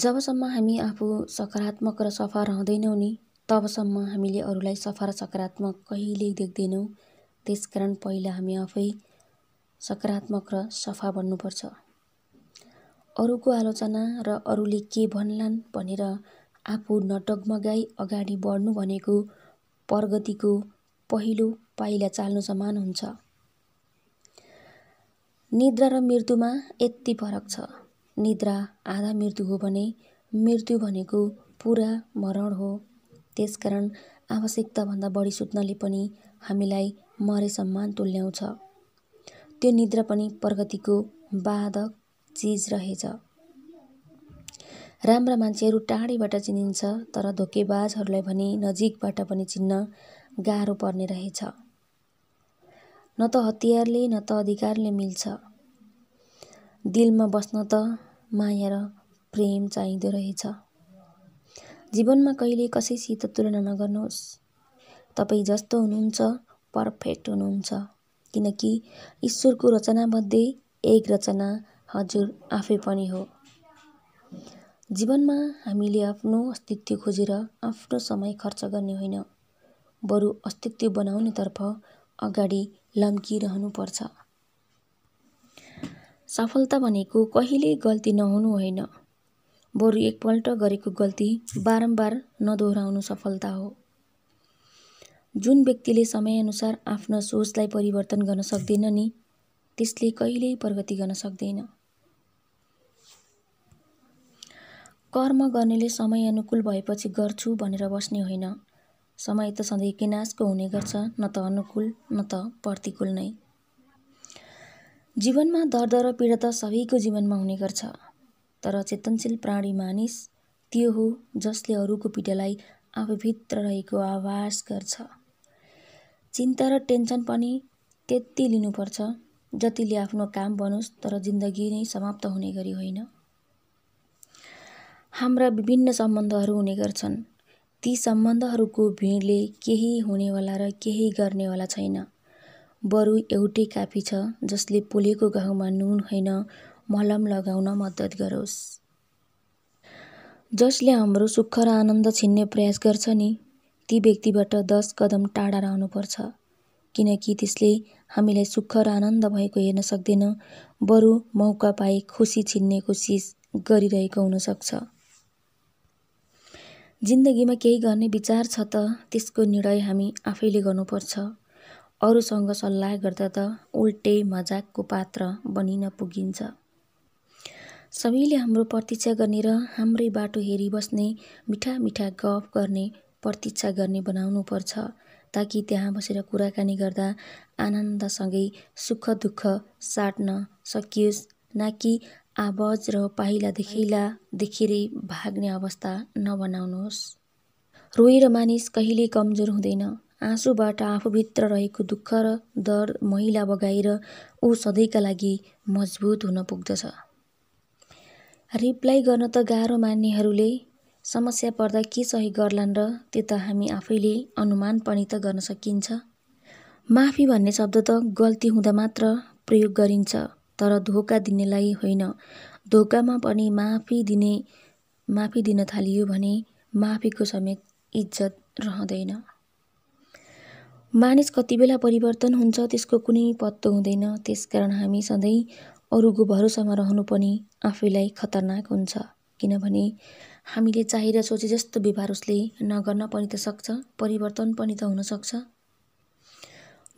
जबसम्म हामी आफू सकारात्मक र सफा रहँदैनौँ नि तबसम्म हामीले अरूलाई सफा र सकारात्मक कहिल्यै देख्दैनौँ। त्यसकारण पहिला हामी आफै सकारात्मक र सफा बन्नुपर्छ। अरूको आलोचना र अरूले के भन्लान् भनेर आफू नडगमगाई अगाडि बढ्नु भनेको प्रगतिको पहिलो पाइला चाल्नु समान हुन्छ। निद्रा र मृत्युमा यति फरक छ। निद्रा आधा मृत्यु हो भने मृत्यु भनेको पुरा मरण हो। त्यसकारण आवश्यकताभन्दा बढी सुत्नले पनि हामीलाई मरे सम्मान तुल्याउँछ। त्यो निद्रा पनि प्रगतिको बाधक चिज रहेछ। राम्रा मान्छेहरू टाढैबाट चिनिन्छ तर धोकेबाजहरूलाई भने नजिकबाट पनि चिन्न गाह्रो पर्ने रहेछ। न त हतियारले न त अधिकारले मिल्छ। दिलमा बस्न त माया र प्रेम चाहिँदो रहेछ। जीवनमा कहिले कसैसित तुलना नगर्नुहोस्। तपाईँ जस्तो हुनुहुन्छ पर्फेक्ट हुनुहुन्छ। किनकि ईश्वरको रचनामध्ये एक रचना हजुर आफै पनि हो। जीवनमा हामीले आफ्नो अस्तित्व खोजेर आफ्नो समय खर्च गर्ने होइन। बरु अस्तित्व बनाउनेतर्फ अगाडि लम्किरहनुपर्छ। सफलता भनेको कहिल्यै गल्ती नहुनु होइन। बरु एकपल्ट गरेको गल्ती बारम्बार नदोहोऱ्याउनु सफलता हो। जुन व्यक्तिले समयअनुसार आफ्ना सोचलाई परिवर्तन गर्न सक्दैन नि त्यसले कहिल्यै प्रगति गर्न सक्दैन। कर्म गर्नेले समय अनुकूल भएपछि गर्छु भनेर बस्ने होइन। समय त सधैँ विनाशको हुने गर्छ न त अनुकूल न त प्रतिकूल नै। जीवनमा दर्द र पीडा त सबैको जीवनमा हुने गर्छ। तर चेतनशील प्राणी मानिस त्यो हो जसले अरूको पीडालाई आफूभित्र रहेको आवाज गर्छ। चिन्ता र टेन्सन पनि त्यति लिनुपर्छ जतिले आफ्नो काम बनोस् तर जिन्दगी नै समाप्त हुने गरी होइन। हाम्रा विभिन्न सम्बन्धहरू हुने गर्छन्। ती सम्बन्धहरूको भिडले केही हुनेवाला र केही गर्नेवाला छैन। बरु एउटै काफी छ जसले पोलेको घाउमा नुन होइन मलम लगाउन मद्दत गरोस्। जसले हाम्रो सुख र आनन्द छिन्ने प्रयास गर्छ नि ती व्यक्तिबाट दस कदम टाढा रहनुपर्छ। किनकि त्यसले हामीलाई सुख र आनन्द भएको हेर्न सक्दैन बरु मौका पाए खुसी छिन्ने कोसिस गरिरहेको हुनसक्छ। जिन्दगीमा केही गर्ने विचार छ त त्यसको निर्णय हामी आफैले गर्नुपर्छ। अरूसँग सल्लाह गर्दा त उल्टै मजाकको पात्र बनिन पुगिन्छ। सबैले हाम्रो प्रतीक्षा गर्ने र हाम्रै बाटो हेरिबस्ने मिठा मिठा गफ गर्ने प्रतीक्षा गर्ने बनाउनु पर्छ ताकि त्यहाँ बसेर कुराकानी गर्दा आनन्दसँगै सुख दुःख साट्न सकियोस् नाकि आवाज र पाइला देखैला देखेरै भाग्ने अवस्था नबनाउनुहोस् रोएर मानिस कहिल्यै कमजोर हुँदैन। आँसुबाट आफूभित्र रहेको दुःख र दर महिला बगाएर ऊ सधैँका लागि मजबुत हुन पुग्दछ। रिप्लाई गर्न त गाह्रो मान्नेहरूले समस्या पर्दा के सही गर्लान् र त्यो त हामी आफैले अनुमान पनि त गर्न सकिन्छ। माफी भन्ने शब्द त गल्ती हुँदा मात्र प्रयोग गरिन्छ तर धोका दिनेलाई होइन। धोकामा पनि माफी दिने माफी दिन थालियो भने माफीको समेत इज्जत रहँदैन। मानिस कति बेला परिवर्तन हुन्छ त्यसको कुनै पत्तो हुँदैन। त्यसकारण हामी सधैँ अरूको भरोसामा रहनु पनि आफैलाई खतरनाक हुन्छ। किनभने हामीले चाहेर सोचे जस्तो व्यवहार उसले नगर्न पनि त सक्छ परिवर्तन पनि त हुनसक्छ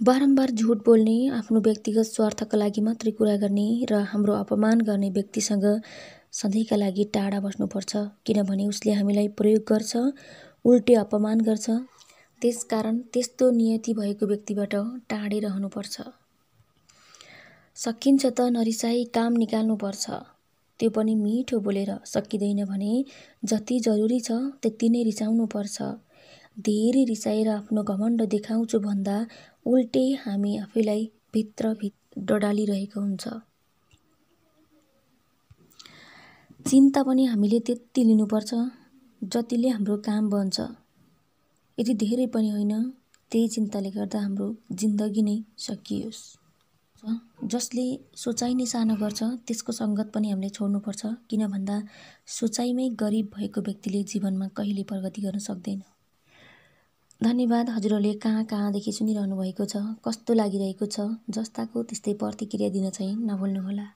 बारम्बार झुट बोल्ने आफ्नो व्यक्तिगत स्वार्थका लागि मात्रै कुरा गर्ने र हाम्रो अपमान गर्ने व्यक्तिसँग सधैँका लागि टाढा बस्नुपर्छ। किनभने उसले हामीलाई प्रयोग गर्छ उल्टे अपमान गर्छ। त्यसकारण त्यस्तो नियति भएको व्यक्तिबाट टाढै रहनुपर्छ सकिन्छ त नरिसाई काम निकाल्नुपर्छ। त्यो पनि मिठो बोलेर सकिँदैन भने जति जरुरी छ त्यति नै रिसाउनु पर्छ धेरै रिसाएर आफ्नो घमण्ड देखाउँछु भन्दा उल्टै हामी आफैलाई भित्र डडालिरहेको हुन्छ। चिन्ता पनि हामीले त्यति लिनुपर्छ जतिले हाम्रो काम बन्छ। यति धेरै पनि होइन त्यही चिन्ताले गर्दा हाम्रो जिन्दगी नै सकियोस्। जसले सोचाइ नै सानो गर्छ त्यसको सङ्गत पनि हामीले छोड्नुपर्छ किन भन्दा सोचाइमै गरिब भएको व्यक्तिले जीवनमा कहिले प्रगति गर्न सक्दैन। धन्यवाद हजुरहरूले कहाँ कहाँदेखि सुनिरहनु भएको छ कस्तो लागिरहेको छ जस्ताको त्यस्तै प्रतिक्रिया दिन चाहिँ नभुल्नुहोला।